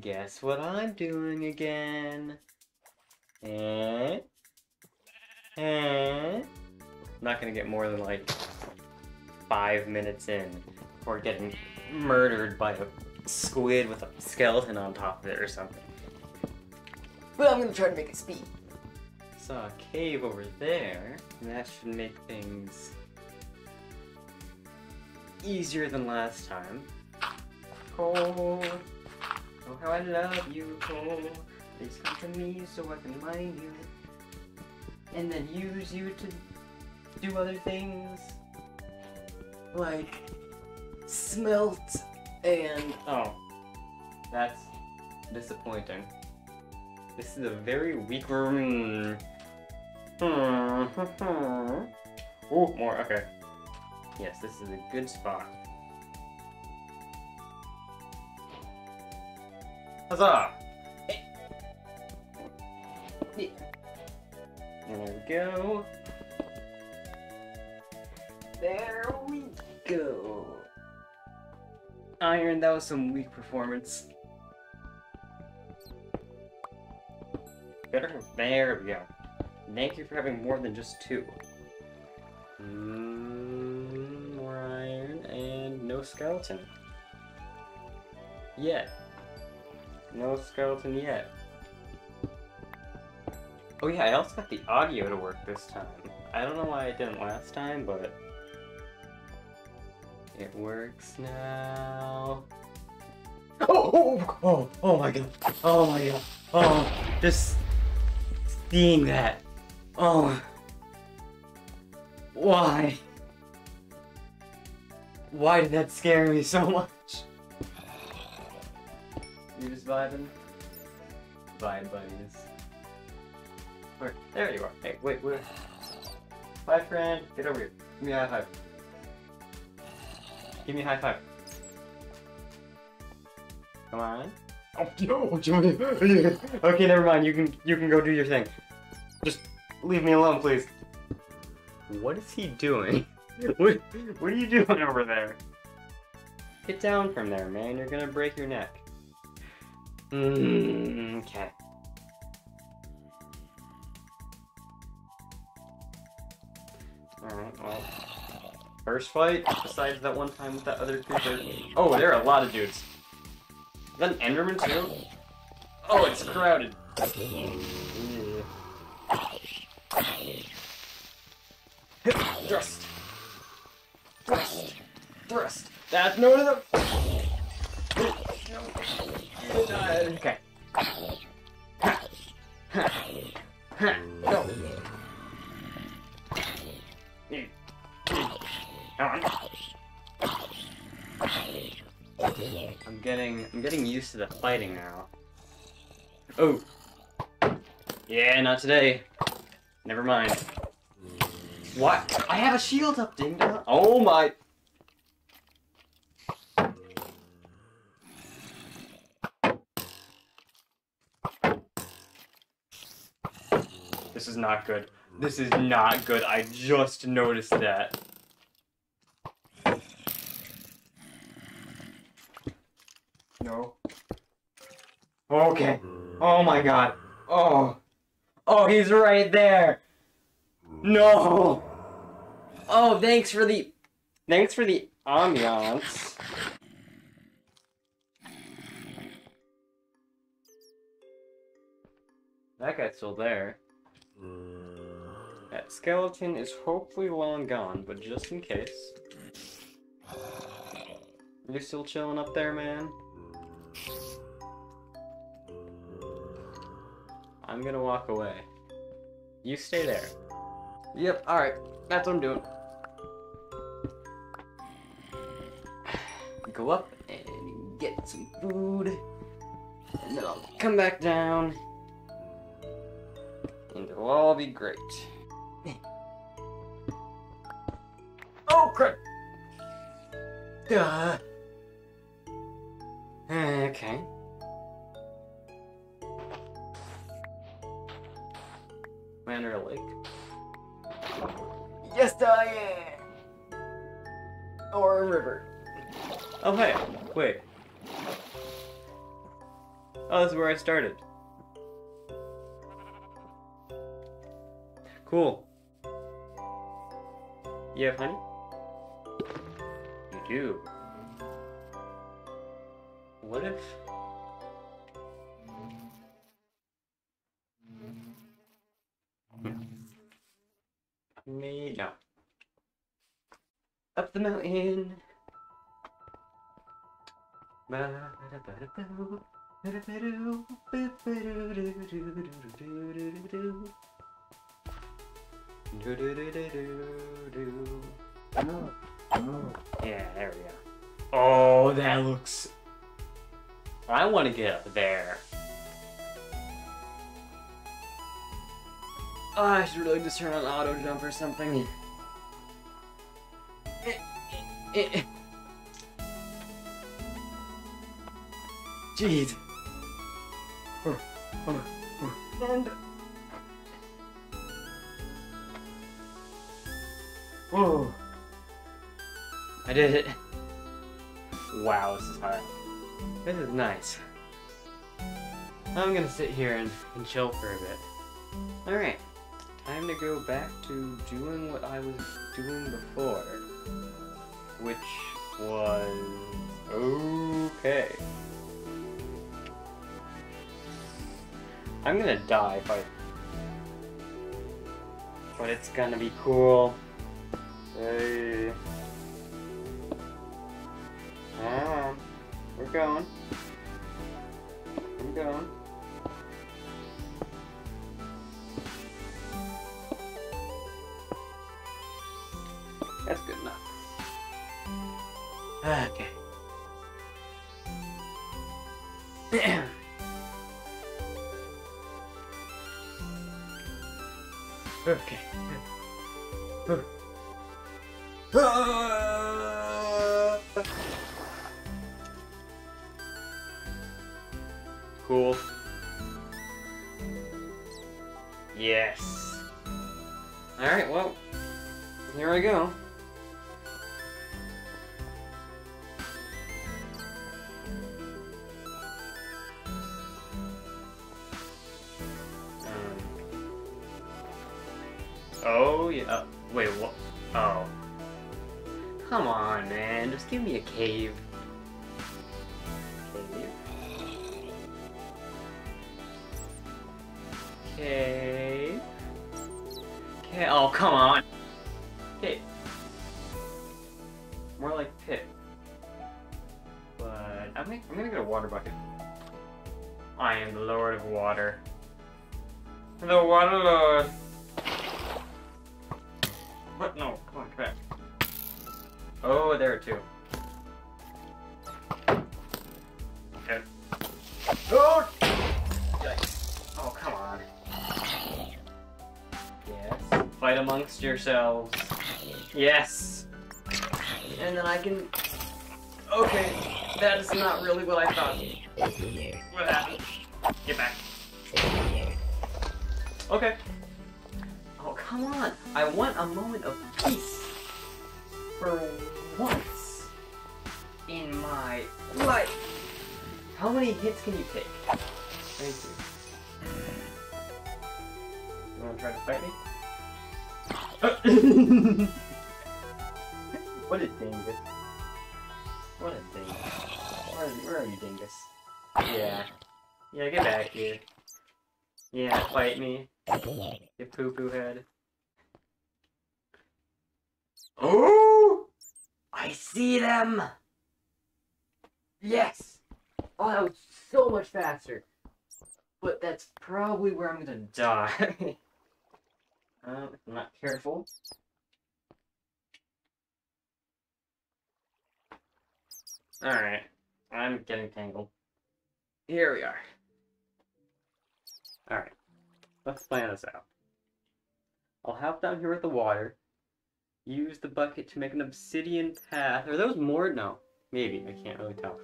Guess what I'm doing again? Eh? Eh? I'm not gonna get more than like five minutes in before getting murdered by a squid with a skeleton on top of it or something. But I'm gonna try to make it speed. Saw a cave over there, and that should make things easier than last time. coal, oh how I love you, coal. Please come to me so I can mine you, and then use you to do other things. Like smelt and Oh, that's disappointing. This is a very weak room. Oh, more. Okay. Yes, this is a good spot. Huzzah! Yeah. There we go. there we go. Iron, that was some weak performance. Better. There we go. Thank you for having more than just two. Mm, more iron and no skeleton. Yet. No skeleton yet. Oh yeah, I also got the audio to work this time. I don't know why it didn't last time, but it works now. Oh, oh, oh, oh, oh my god. Oh my god. Oh, just seeing that. Oh. Why? Why did that scare me so much? You just vibing? Vibe buddies. Where? There you are. Hey, wait, wait. Bye, friend. Get over here. Give me a high five. Give me a high five. Come on. Oh, yo, Johnny. okay, never mind. You can you can go do your thing. Just leave me alone, please. What is he doing? What what are you doing over there? Get down from there, man. You're gonna break your neck. Mm, okay. Alright, well. First fight, besides that one time with that other creature. Oh, there are a lot of dudes. Is that an Enderman too? Oh, it's crowded. Thrust. Thrust. Thrust. That's no, no, no. Okay. I'm getting I'm getting used to the fighting now. Oh. Yeah, not today. Never mind. What? I have a shield up, ding dong. Oh my. This is not good. This is not good. I just noticed that. No. Okay. Oh my god. Oh. Oh, he's right there. No. Oh, thanks for the thanks for the ambiance. That guy's still there. That skeleton is hopefully long gone, but just in case. You still chilling up there, man? I'm gonna walk away. You stay there. Yep, alright. That's what I'm doing. Go up and get some food. And then I'll come back down. And it'll all be great. oh, crap! Duh. Okay. Man or a lake? Yes, Diane. Or a river. Oh, hey, wait. Oh, this is where I started. Cool. You have honey? You do. What if... Me... no. Up the mountain. Yeah, there we go. Oh, that looks. I want to get up there. Oh, I should really just turn on auto jump or something. Mm. Jeez. And. I did it. Wow, this is hard. This is nice. I'm gonna sit here and, and chill for a bit. Alright. Time to go back to doing what I was doing before. Which was... Okay. I'm gonna die if I... But it's gonna be cool. Hey. Ah, we're going. I'm going. That's good enough. Okay. okay. Here I go. Um. Oh, yeah. uh, wait, what? Oh. Come on, man. Just give me a. Cave. I am the Lord of Water. The Water Lord. What? No, come on, come back. Oh, there are two. Okay. Oh! Yikes. Oh, come on. Yes. Fight amongst yourselves. Yes. And then I can... Okay. That is not really what I thought. What happened? Get back. Okay. Oh, come on. I want a moment of peace. For once in my life. How many hits can you take? Thank you. You wanna try to fight me? what a dingus. What a dingus. Where are you dingus? Yeah. Yeah, get back here. Yeah, fight me. You poo poo head. Oh! I see them! Yes! Oh, that was so much faster. But that's probably where I'm gonna die. um, if I'm not careful. Alright. I'm getting tangled. Here we are. Alright. Let's plan this out. I'll hop down here with the water. Use the bucket to make an obsidian path. Are those more? No. Maybe. I can't really tell.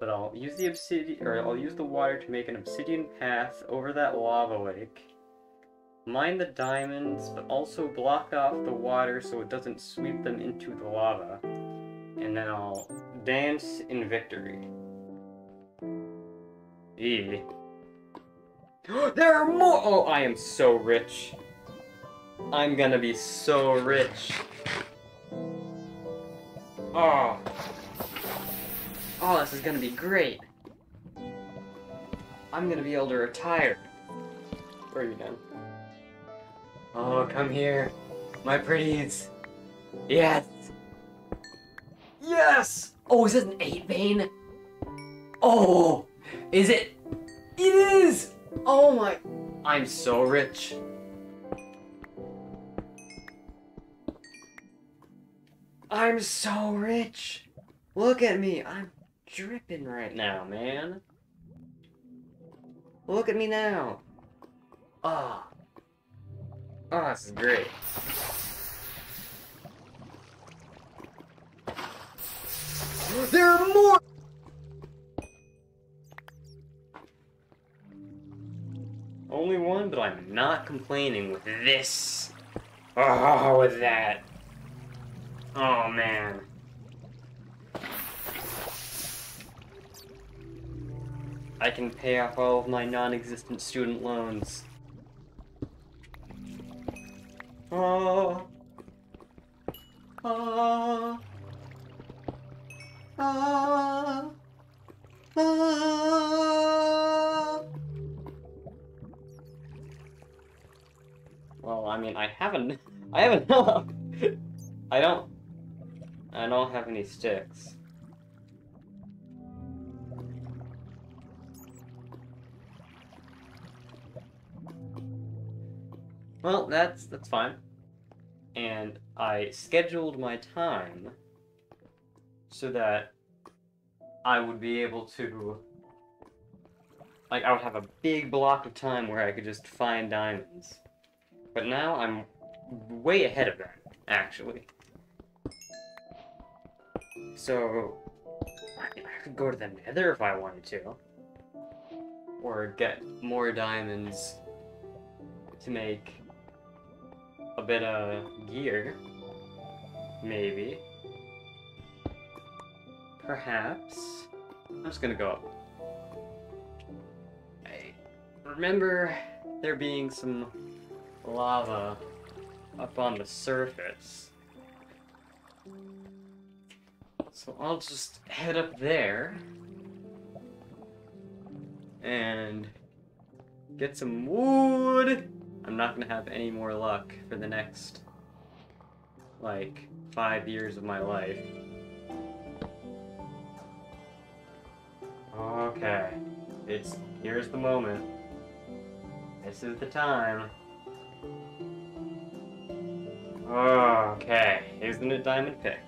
But I'll use the obsidian, or I'll use the water to make an obsidian path over that lava lake. Mine the diamonds, but also block off the water so it doesn't sweep them into the lava. And then I'll dance in victory. E. there are more! Oh, I am so rich. I'm gonna be so rich. Oh. Oh, this is gonna be great. I'm gonna be able to retire. Where are you then? Oh, come here. My pretties. Yes. Yes! Oh, is it an 8 vein? Oh! Is it? It is! Oh my. I'm so rich. I'm so rich. Look at me. I'm dripping right now, man. Look at me now. Ah. Oh, this is great. There are more! Only one, but I'm not complaining with this. Oh, with that. Oh, man. I can pay off all of my non-existent student loans. Oh. Oh. Ah. Ah. Well, I mean, I haven't. I haven't. I don't. I don't have any sticks. Well, that's that's fine. And I scheduled my time so that I would be able to like I would have a big block of time where I could just find diamonds. But now I'm way ahead of that, actually. So I, I could go to the nether if I wanted to. Or get more diamonds to make a bit of gear. Maybe. Perhaps. I'm just gonna go up. I remember there being some lava up on the surface. So I'll just head up there and get some wood. I'm not gonna have any more luck for the next, like, five years of my life. Okay, it's, here's the moment. This is the time. Okay, isn't it diamond pick?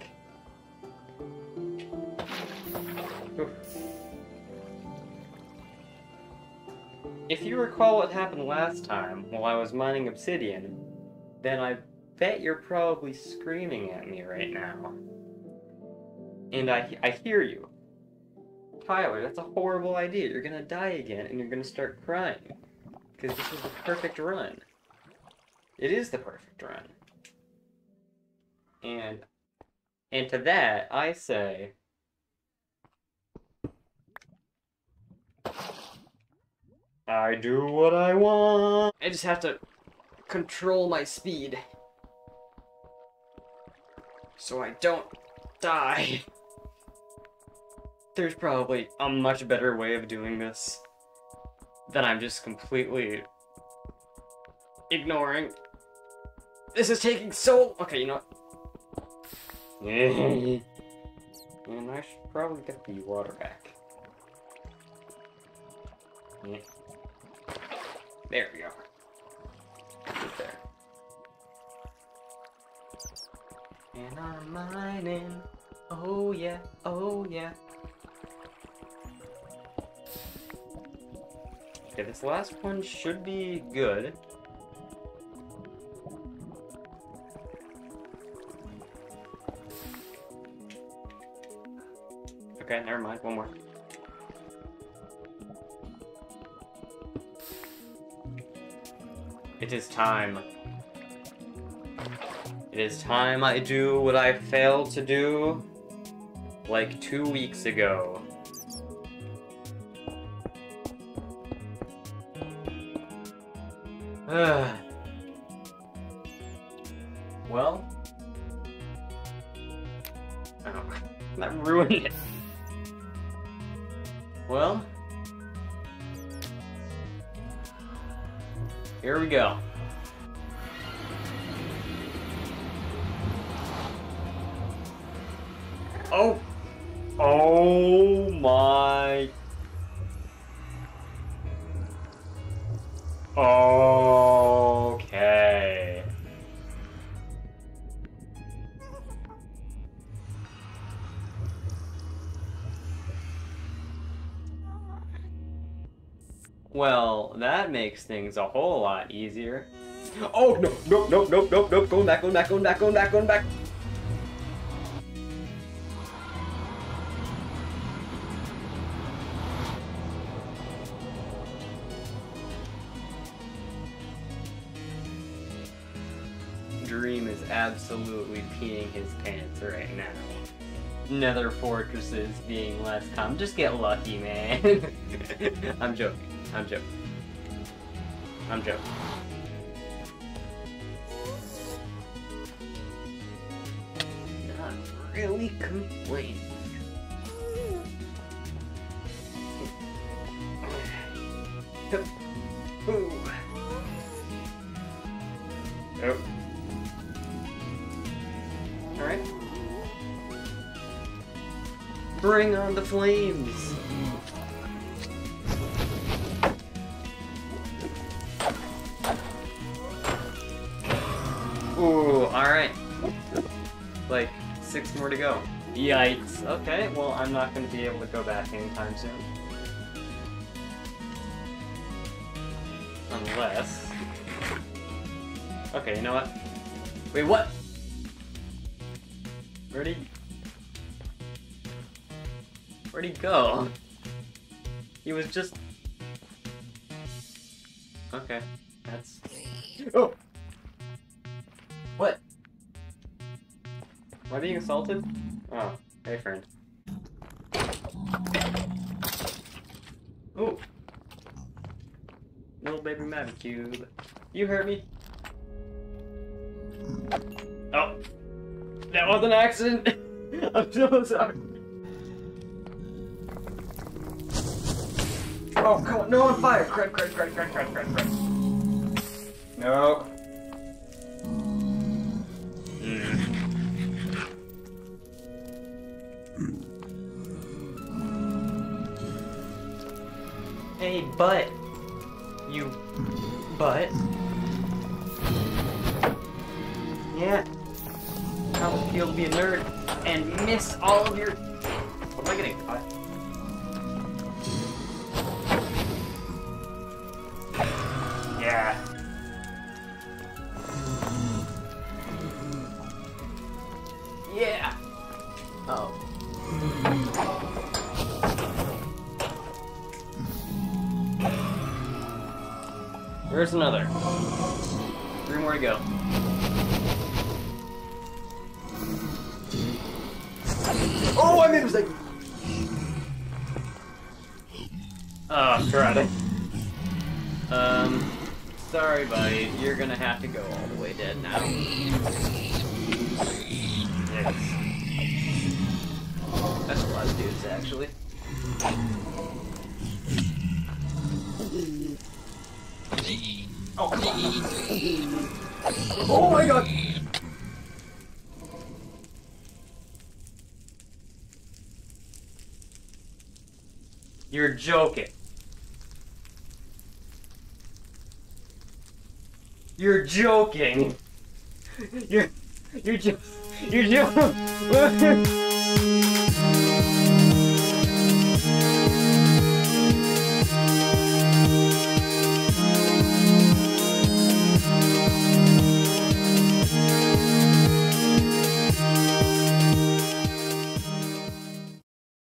If you recall what happened last time while I was mining obsidian, then I bet you're probably screaming at me right now. And I, I hear you. Tyler, that's a horrible idea. You're gonna die again and you're gonna start crying. Because this is the perfect run. It is the perfect run. And and to that I say I do what I want. I just have to control my speed. So I don't die. There's probably a much better way of doing this than I'm just completely ignoring. This is taking so... Okay, you know what? and mm-hmm. I should probably get the water back. There we are. Right there. And I'm mining. Oh yeah, oh yeah. Okay, this last one should be good. Okay, never mind. One more. It is time. It is time I do what I failed to do like two weeks ago. Ugh. Ah. Oh! Oh my... Okay. Well, that makes things a whole lot easier. Oh, no, no, no, no, no, no, going back, going back, going back, going back, going back. Is absolutely peeing his pants right now. Nether fortresses being less common. Just get lucky, man. I'm joking. I'm joking. I'm joking. Not really complaining. Alright. Bring on the flames! Ooh, alright. Like, six more to go. Yikes. Okay, well, I'm not going to be able to go back anytime soon. Unless... Okay, you know what? Wait, what? Where'd he... Where'd he go? He was just... Okay, that's... Oh! What? Am I being assaulted? Oh, hey friend. Ooh! Little baby Magma Cube. You hurt me. That was an accident! I'm so sorry. Oh, come on, no on fire! Crud, crud, crud, crud, crud, crud, crud. No. Hey, butt. You butt. Feel to be a nerd and miss all of your. What am I getting cut? Yeah. Yeah. Oh. There's another. Three more to go. Oh, I made a mistake. Oh, crud. Um, sorry, buddy. You're gonna have to go all the way dead now. Yes. That's a lot of dudes, actually. Oh. Oh my god. You're joking. You're joking. You're you're just you're joking.